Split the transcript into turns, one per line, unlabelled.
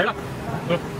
来了，走。